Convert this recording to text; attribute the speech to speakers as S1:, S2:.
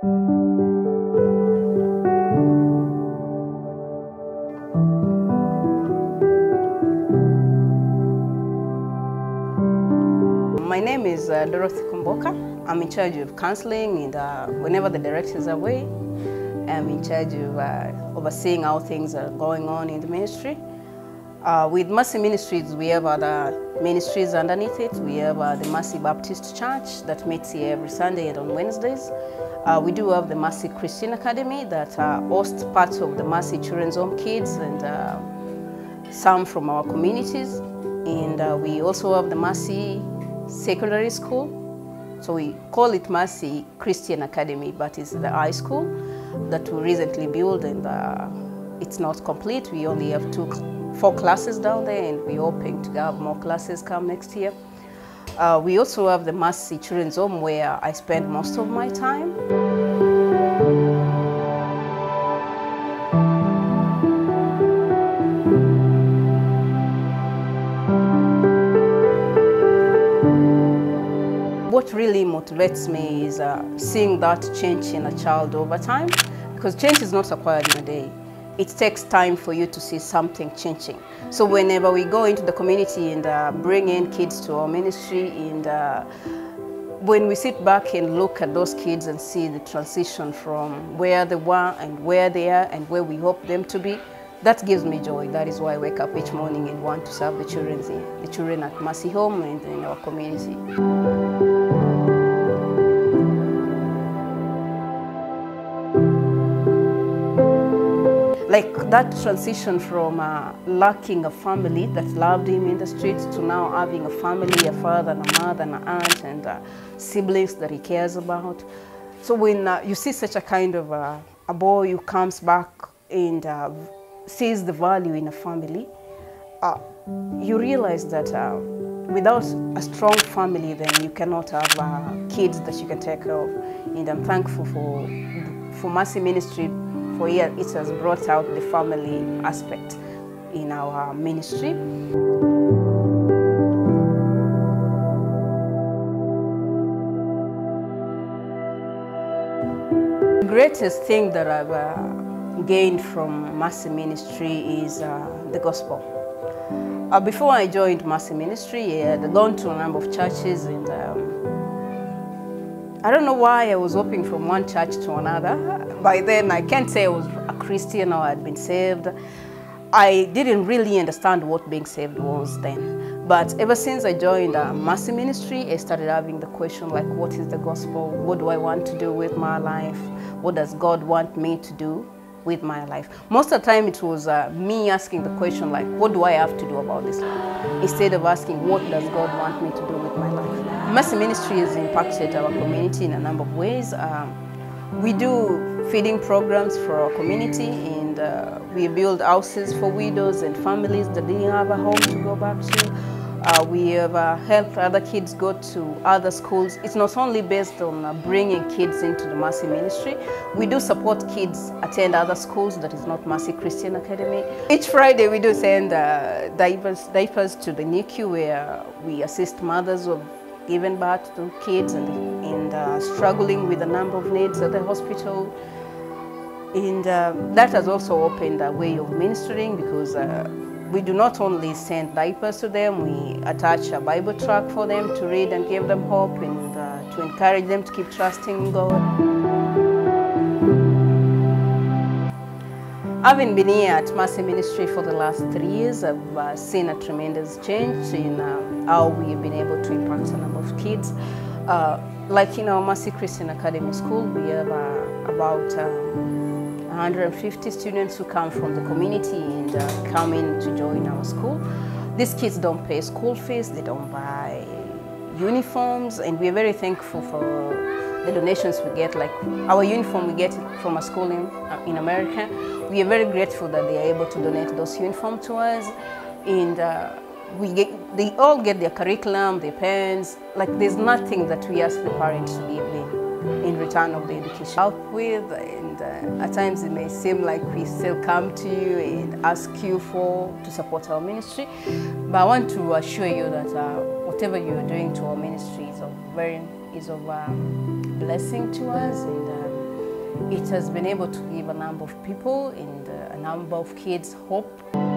S1: My name is uh, Dorothy Kumboka. I'm in charge of counseling and uh, whenever the directors are away, I'm in charge of uh, overseeing how things are going on in the ministry. Uh, with Mercy Ministries, we have other ministries underneath it. We have uh, the Mercy Baptist Church that meets here every Sunday and on Wednesdays. Uh, we do have the Mercy Christian Academy that uh, hosts parts of the Mercy Children's Home Kids and uh, some from our communities. And uh, we also have the Mercy Secondary School. So we call it Mercy Christian Academy, but it's the high school that we recently built and uh, it's not complete. We only have two, four classes down there and we're hoping to have more classes come next year. Uh, we also have the Mercy Children's Home where I spend most of my time. What really motivates me is uh, seeing that change in a child over time because change is not acquired in a day. It takes time for you to see something changing. So whenever we go into the community and uh, bring in kids to our ministry and uh, when we sit back and look at those kids and see the transition from where they were and where they are and where we hope them to be, that gives me joy. That is why I wake up each morning and want to serve the children, the children at Mercy Home and in our community. Like that transition from uh, lacking a family that loved him in the streets to now having a family, a father and a mother and an aunt and uh, siblings that he cares about. So when uh, you see such a kind of uh, a boy who comes back and uh, sees the value in a family, uh, you realize that without a strong family, then you cannot have kids that you can take care of. And I'm thankful for, for Mercy Ministry for years, it has brought out the family aspect in our ministry. The greatest thing that I've uh, gained from Mercy Ministry is uh, the gospel. Uh, before I joined Mercy Ministry, I had gone to a number of churches and um, I don't know why I was hopping from one church to another. By then, I can't say I was a Christian or I'd been saved. I didn't really understand what being saved was then. But ever since I joined a Mercy Ministry, I started having the question like, what is the gospel? What do I want to do with my life? What does God want me to do with my life? Most of the time, it was uh, me asking the question like, what do I have to do about this? Instead of asking, what does God want me to do with my life? Mercy Ministry has impacted our community in a number of ways. Um, we do feeding programs for our community and uh, we build houses for widows and families that didn't have a home to go back to. Uh, we have uh, helped other kids go to other schools. It's not only based on uh, bringing kids into the Mercy Ministry. We do support kids attend other schools that is not Mercy Christian Academy. Each Friday we do send uh, diapers, diapers to the NICU where we assist mothers who have given birth to kids and, and uh, struggling with a number of needs at the hospital. And uh, that has also opened a way of ministering because we do not only send diapers to them, we attach a Bible track for them to read and give them hope and uh, to encourage them to keep trusting God. Having been here at Mercy Ministry for the last three years, I've uh, seen a tremendous change in uh, how we have been able to impact a number of kids. Uh, like in our Mercy Christian Academy School, we have about um, 150 students who come from the community and uh, come in to join our school. These kids don't pay school fees, they don't buy uniforms, and we're very thankful for the donations we get. Like our uniform, we get from a school in, uh, in America. We are very grateful that they are able to donate those uniforms to us, and uh, we get, they all get their curriculum, their pens. Like there's nothing that we ask the parents to give them in return of the education help with and uh, at times it may seem like we still come to you and ask you for to support our ministry but I want to assure you that uh, whatever you're doing to our ministry is of very is of um, blessing to us and um, It has been able to give a number of people and uh, a number of kids hope.